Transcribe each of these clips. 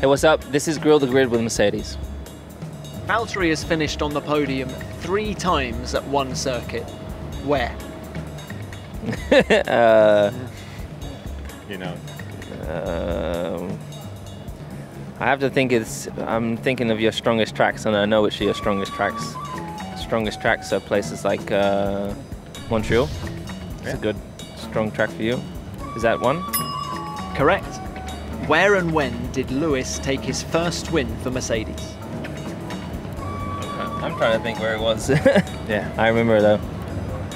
Hey, what's up? This is Grill the Grid with Mercedes. Valtteri has finished on the podium three times at one circuit. Where? uh, You know. um, I have to think it's. I'm thinking of your strongest tracks, and I know which are your strongest tracks. Strongest tracks are places like uh, Montreal. It's Yeah. a good, strong track for you. Is that one? Correct. Where and when did Lewis take his first win for Mercedes? I'm trying to think where it was. Yeah. I remember though.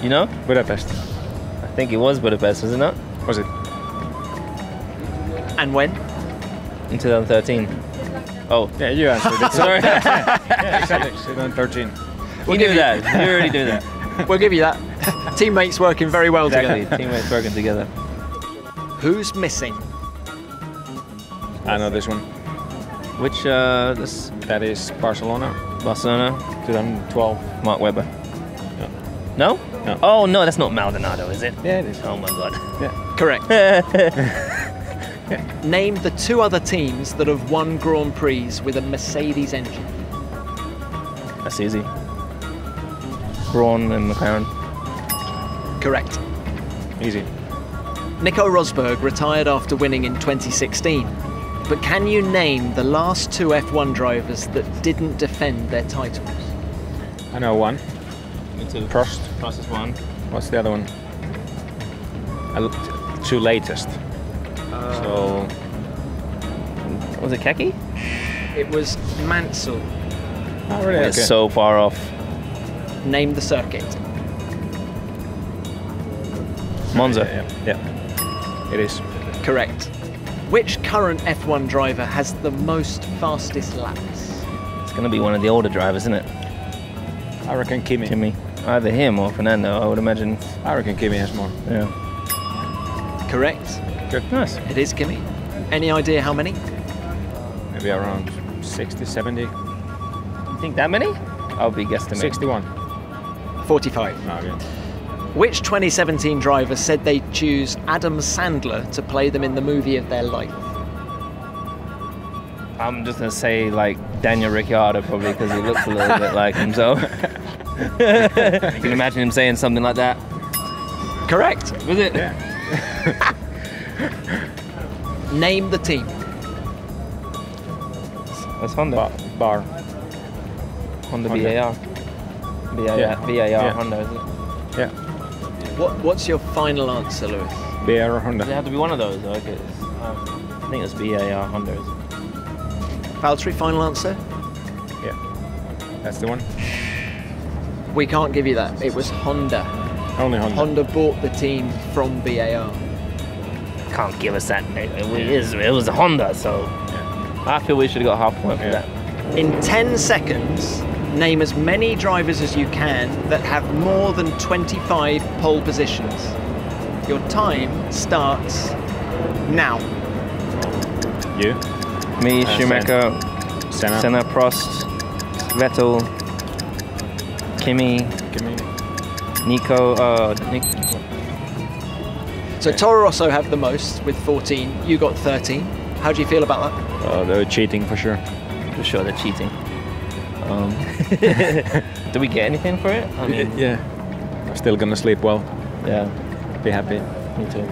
You know? Budapest. I think it was Budapest, was it not? Was it? And when? In 2013. Oh, Yeah, you answered it. sorry. yeah, exactly. 2013. you knew that. You already knew that. We'll give you that. Teammates working very well Exactly. together. Teammates working together. Who's missing? I know this one. Which uh, this That is Barcelona, Barcelona? 2012. Mark Webber. No? No. Oh no, that's not Maldonado, is it? Yeah, it is. Oh my god. Yeah. Correct. Name the two other teams that have won Grand Prix with a Mercedes engine. That's easy. Braun and McLaren. Correct. Easy. Nico Rosberg retired after winning in 2016. But can you name the last two F1 drivers that didn't defend their titles? I know one. Me too. Prost. Prost is one. What's the other one? Uh, t- two latest. so Was it Keke? It was Mansell. oh, really? It's Okay. so far off. Name the circuit. Monza. Yeah, yeah, yeah. It is. Correct. Which current F1 driver has the most fastest laps? It's gonna be one of the older drivers, isn't it? I reckon Kimi. Jimmy. Either him or Fernando, I would imagine. I reckon Kimi has more. Yeah. Correct. Good. Nice. It is Kimi. Any idea how many? Maybe around 60, 70, You think that many? I'll be guesstimating. 61. 45. No, yeah. Which 2017 driver said they'd choose Adam Sandler to play them in the movie of their life? I'm just gonna say like Daniel Ricciardo probably because he looks a little bit like himself. you can imagine him saying something like that. Correct. Was it? Yeah. Name the team. That's Honda. Bar. bar. Honda, Honda. BAR. BAR, Yeah. BAR Yeah. Honda, is it? Yeah. What, what's your final answer, Lewis? BR or Honda. Does it have to be one of those? Or okay, it's, uh, I think it's BAR Honda. Is it? Valtteri, final answer? Yeah. That's the one. We can't give you that. It was Honda. Only Honda. Honda bought the team from BAR. Can't give us that. It, it, is, it was a Honda, so I feel we should have got half a point for that. In 10 seconds, name as many drivers as you can that have more than 25 pole positions. Your time starts now. You. Me, Uh, Schumacher, Senna. Senna, Prost, Vettel, Kimi, Kimi. Nico, uh, Nick, So Toro Rosso have the most with 14. You got 13. How do you feel about that? Oh, they're cheating for sure. for sure they're cheating. Um, do we get anything for it? I mean, yeah. I'm still gonna sleep well. yeah, Be happy. me too.